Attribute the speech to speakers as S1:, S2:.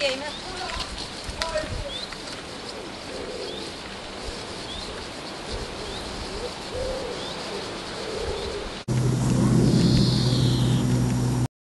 S1: game.